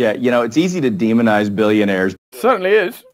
Yeah, you know, it's easy to demonize billionaires. Certainly is.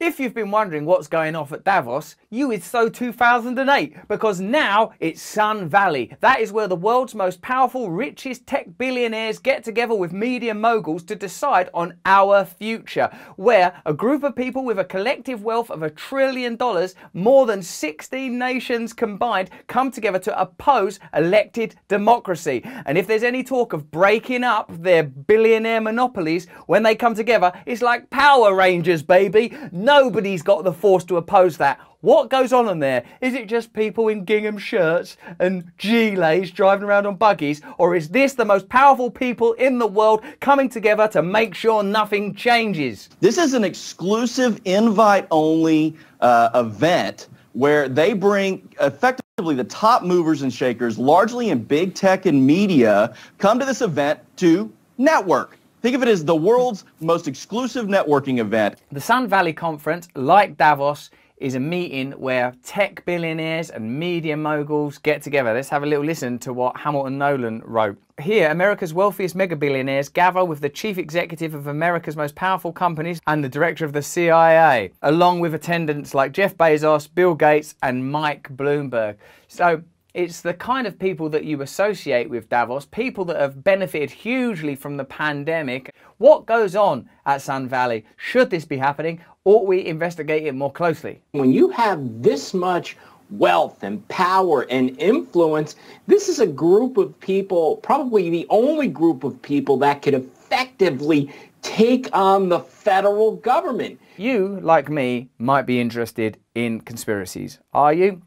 If you've been wondering what's going off at Davos, you is so 2008 because now it's Sun Valley. That is where the world's most powerful, richest tech billionaires get together with media moguls to decide on our future. Where a group of people with a collective wealth of a trillion dollars, more than 16 nations combined, come together to oppose elected democracy. And if there's any talk of breaking up their billionaire monopolies, when they come together, it's like Power Rangers, baby. No Nobody's got the force to oppose that. What goes on in there? Is it just people in gingham shirts and gilets driving around on buggies? Or is this the most powerful people in the world coming together to make sure nothing changes? This is an exclusive invite only uh, event where they bring effectively the top movers and shakers, largely in big tech and media, come to this event to network. Think of it as the world's most exclusive networking event. The Sun Valley Conference, like Davos, is a meeting where tech billionaires and media moguls get together. Let's have a little listen to what Hamilton Nolan wrote. Here, America's wealthiest mega billionaires gather with the chief executive of America's most powerful companies and the director of the CIA, along with attendants like Jeff Bezos, Bill Gates, and Mike Bloomberg. So it's the kind of people that you associate with Davos, people that have benefited hugely from the pandemic. What goes on at Sun Valley? Should this be happening? Ought we investigate it more closely? When you have this much wealth and power and influence, this is a group of people, probably the only group of people that could effectively take on the federal government. You, like me, might be interested in conspiracies. Are you?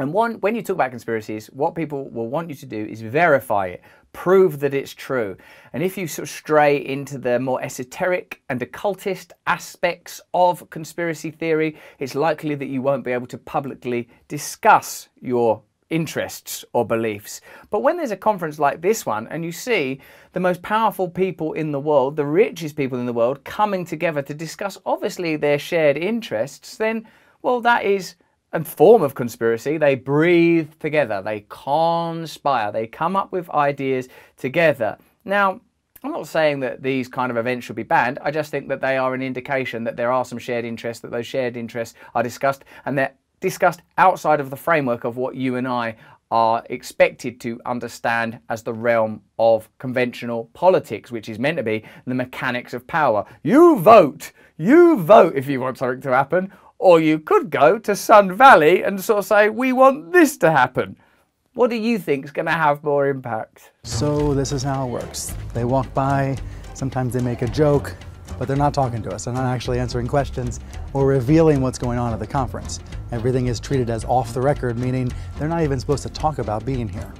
And one, when you talk about conspiracies, what people will want you to do is verify it, prove that it's true. And if you sort of stray into the more esoteric and occultist aspects of conspiracy theory, it's likely that you won't be able to publicly discuss your interests or beliefs. But when there's a conference like this one and you see the most powerful people in the world, the richest people in the world coming together to discuss obviously their shared interests, then, well, that is a form of conspiracy. They breathe together, they conspire, they come up with ideas together. Now, I'm not saying that these kind of events should be banned. I just think that they are an indication that there are some shared interests, that those shared interests are discussed, and they're discussed outside of the framework of what you and I are expected to understand as the realm of conventional politics, which is meant to be the mechanics of power. You vote, you vote if you want something to happen, or you could go to Sun Valley and sort of say, we want this to happen. What do you think is going to have more impact? So this is how it works. They walk by, sometimes they make a joke, but they're not talking to us. They're not actually answering questions or revealing what's going on at the conference. Everything is treated as off the record, meaning they're not even supposed to talk about being here.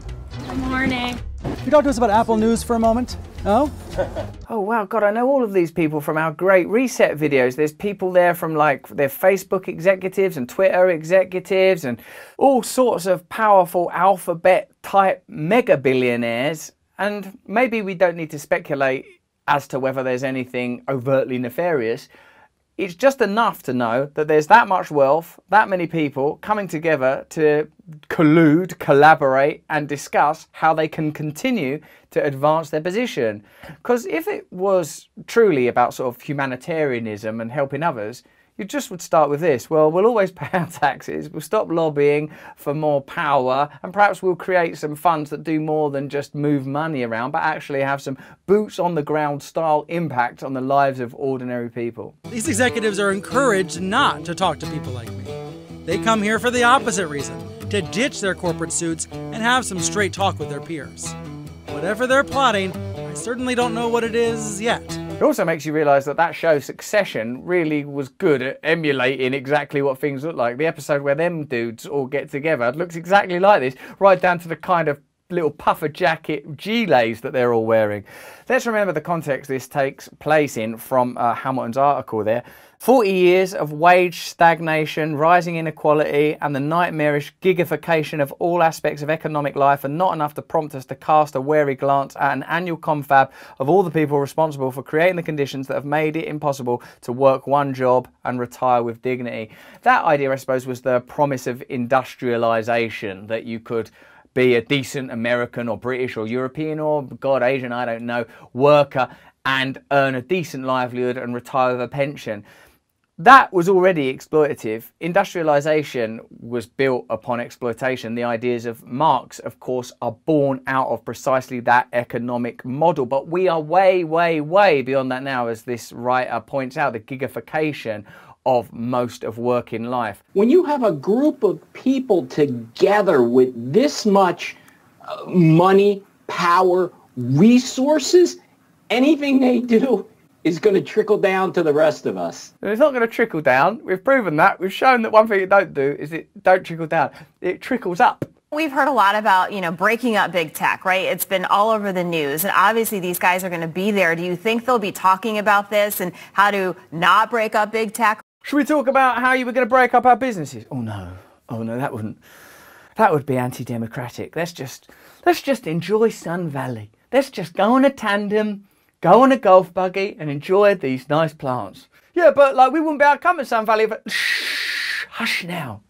Good morning. Can you talk to us about Apple News for a moment? No? oh wow, God, I know all of these people from our great reset videos. There's people there from like their Facebook executives and Twitter executives and all sorts of powerful alphabet type mega billionaires. And maybe we don't need to speculate as to whether there's anything overtly nefarious. It's just enough to know that there's that much wealth, that many people coming together to collude, collaborate, and discuss how they can continue to advance their position. Because if it was truly about sort of humanitarianism and helping others, you just would start with this. Well, we'll always pay our taxes, we'll stop lobbying for more power, and perhaps we'll create some funds that do more than just move money around, but actually have some boots on the ground style impact on the lives of ordinary people. These executives are encouraged not to talk to people like me. They come here for the opposite reason to ditch their corporate suits and have some straight talk with their peers. Whatever they're plotting, I certainly don't know what it is yet. It also makes you realise that that show, Succession, really was good at emulating exactly what things look like. The episode where them dudes all get together looks exactly like this, right down to the kind of little puffer jacket gilets that they're all wearing. Let's remember the context this takes place in from uh, Hamilton's article there. 40 years of wage stagnation, rising inequality, and the nightmarish gigification of all aspects of economic life are not enough to prompt us to cast a wary glance at an annual confab of all the people responsible for creating the conditions that have made it impossible to work one job and retire with dignity. That idea, I suppose, was the promise of industrialization that you could be a decent American or British or European or, God, Asian, I don't know, worker and earn a decent livelihood and retire with a pension that was already exploitative. Industrialization was built upon exploitation. The ideas of Marx, of course, are born out of precisely that economic model. But we are way, way, way beyond that now, as this writer points out, the gigification of most of working life. When you have a group of people together with this much uh, money, power, resources, anything they do is going to trickle down to the rest of us. It's not going to trickle down. We've proven that. We've shown that one thing it don't do is it don't trickle down. It trickles up. We've heard a lot about, you know, breaking up big tech, right? It's been all over the news. And obviously these guys are going to be there. Do you think they'll be talking about this and how to not break up big tech? Should we talk about how you were going to break up our businesses? Oh no. Oh no, that wouldn't that would be anti-democratic. Let's just let's just enjoy Sun Valley. Let's just go on a tandem go on a golf buggy and enjoy these nice plants. Yeah, but like we wouldn't be able to come to Sun Valley, but shh, hush now.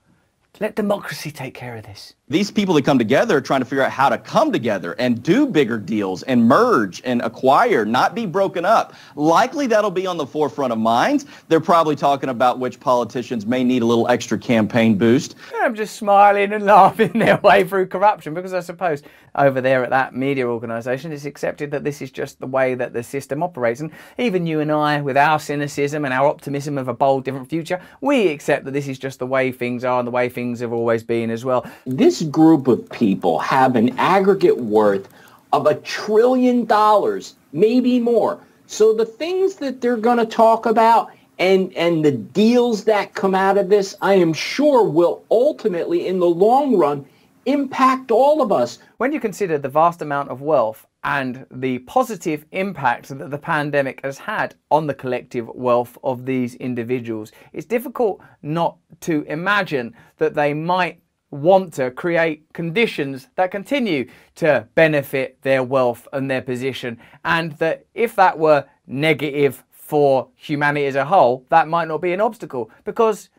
Let democracy take care of this these people that come together are trying to figure out how to come together and do bigger deals and merge and acquire, not be broken up. Likely that'll be on the forefront of minds. They're probably talking about which politicians may need a little extra campaign boost. I'm just smiling and laughing their way through corruption because I suppose over there at that media organisation it's accepted that this is just the way that the system operates. And even you and I, with our cynicism and our optimism of a bold, different future, we accept that this is just the way things are and the way things have always been as well. This group of people have an aggregate worth of a trillion dollars, maybe more. So the things that they're going to talk about and, and the deals that come out of this, I am sure will ultimately, in the long run, impact all of us. When you consider the vast amount of wealth and the positive impact that the pandemic has had on the collective wealth of these individuals, it's difficult not to imagine that they might want to create conditions that continue to benefit their wealth and their position. And that if that were negative for humanity as a whole, that might not be an obstacle. Because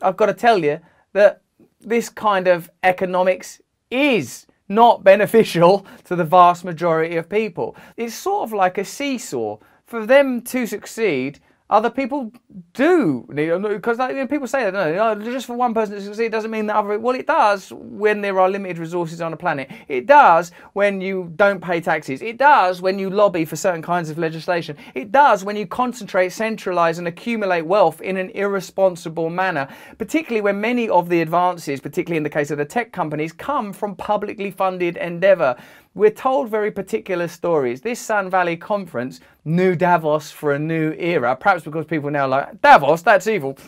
I've got to tell you that this kind of economics is not beneficial to the vast majority of people. It's sort of like a seesaw. For them to succeed, other people do because like, people say that no, oh, just for one person to succeed doesn't mean that other well it does when there are limited resources on a planet. It does when you don't pay taxes. It does when you lobby for certain kinds of legislation. It does when you concentrate centralize and accumulate wealth in an irresponsible manner particularly when many of the advances particularly in the case of the tech companies come from publicly funded endeavor we're told very particular stories. This Sun Valley conference, new Davos for a new era, perhaps because people now like, Davos, that's evil.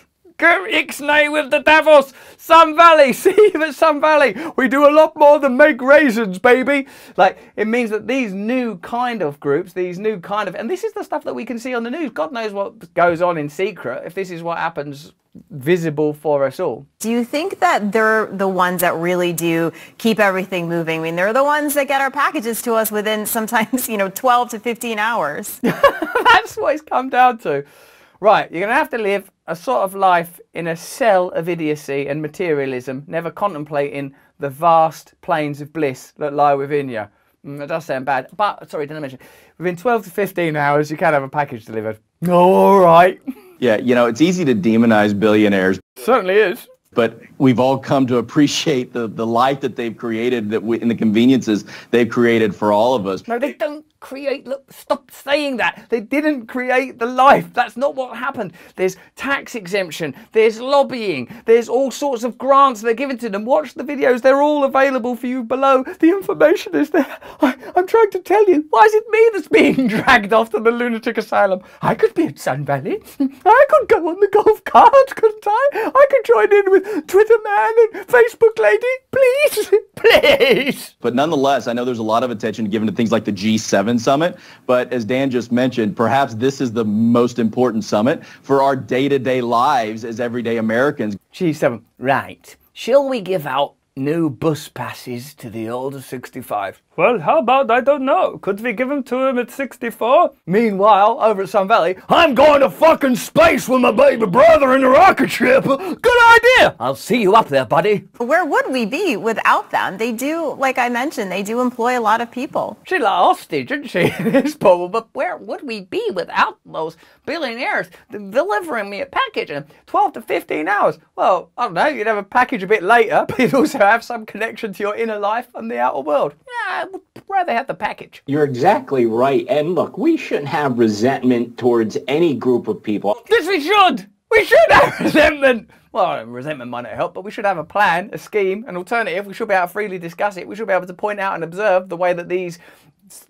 Ixnay with the Davos! Sun Valley! See you at Sun Valley! We do a lot more than make raisins, baby! Like, it means that these new kind of groups, these new kind of, and this is the stuff that we can see on the news. God knows what goes on in secret if this is what happens visible for us all. Do you think that they're the ones that really do keep everything moving? I mean, they're the ones that get our packages to us within sometimes, you know, 12 to 15 hours. That's what it's come down to. Right, you're going to have to live a sort of life in a cell of idiocy and materialism, never contemplating the vast plains of bliss that lie within you. Mm, that does sound bad, but sorry, didn't I mention? Within 12 to 15 hours, you can have a package delivered. Oh, all right. Yeah, you know, it's easy to demonize billionaires. Certainly is. But we've all come to appreciate the, the life that they've created that we, and the conveniences they've created for all of us. No, they don't create. Look, stop saying that. They didn't create the life. That's not what happened. There's tax exemption. There's lobbying. There's all sorts of grants that are given to them. Watch the videos. They're all available for you below. The information is there. I, am trying to tell you. Why is it me that's being dragged off to the lunatic asylum? I could be at Sun Valley. I could go on the golf cart, couldn't I? I could join in with Twitter man and Facebook lady. Please, please. But nonetheless, I know there's a lot of attention given to things like the G7 summit. But as Dan just mentioned, perhaps this is the most important summit for our day-to-day lives as everyday Americans. G7, right. Shall we give out new bus passes to the older 65? Well, how about, I don't know, could we give him to him at 64? Meanwhile, over at Sun Valley, I'm going to fucking space with my baby brother in a rocket ship. Good idea. I'll see you up there, buddy. Where would we be without them? They do, like I mentioned, they do employ a lot of people. She lost didn't she? It's probably, but where would we be without those billionaires delivering me a package in 12 to 15 hours? Well, I don't know, you'd have a package a bit later, but you'd also have some connection to your inner life and the outer world. Yeah, I would rather have the package. You're exactly right. And look, we shouldn't have resentment towards any group of people. Yes, we should! We should have resentment! Well, resentment might not help, but we should have a plan, a scheme, an alternative. We should be able to freely discuss it. We should be able to point out and observe the way that these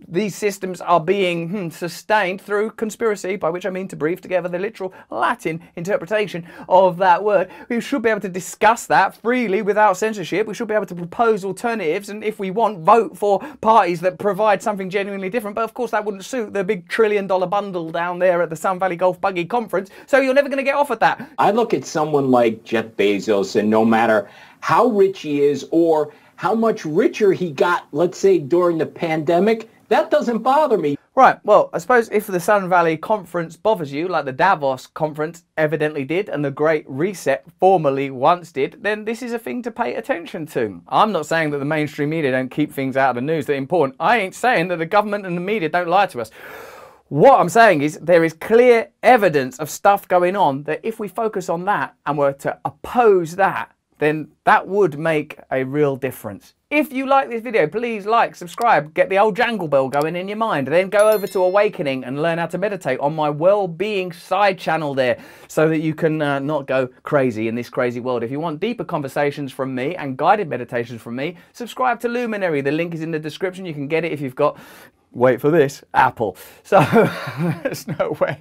these systems are being hmm, sustained through conspiracy, by which I mean to brief together the literal Latin interpretation of that word. We should be able to discuss that freely without censorship. We should be able to propose alternatives and, if we want, vote for parties that provide something genuinely different. But of course, that wouldn't suit the big trillion dollar bundle down there at the Sun Valley Golf Buggy Conference. So you're never going to get off at that. I look at someone like Jeff Bezos, and no matter how rich he is or how much richer he got, let's say, during the pandemic, that doesn't bother me. Right, well, I suppose if the Sun Valley conference bothers you, like the Davos conference evidently did, and the Great Reset formerly once did, then this is a thing to pay attention to. I'm not saying that the mainstream media don't keep things out of the news that are important. I ain't saying that the government and the media don't lie to us. What I'm saying is there is clear evidence of stuff going on that if we focus on that and were to oppose that, then that would make a real difference. If you like this video, please like, subscribe, get the old jangle bell going in your mind. Then go over to Awakening and learn how to meditate on my well-being side channel there so that you can uh, not go crazy in this crazy world. If you want deeper conversations from me and guided meditations from me, subscribe to Luminary. The link is in the description. You can get it if you've got wait for this, Apple. So there's no way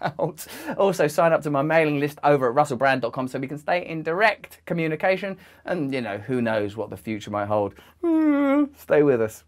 out. Also, sign up to my mailing list over at russellbrand.com so we can stay in direct communication. And, you know, who knows what the future might hold. Hmm, stay with us.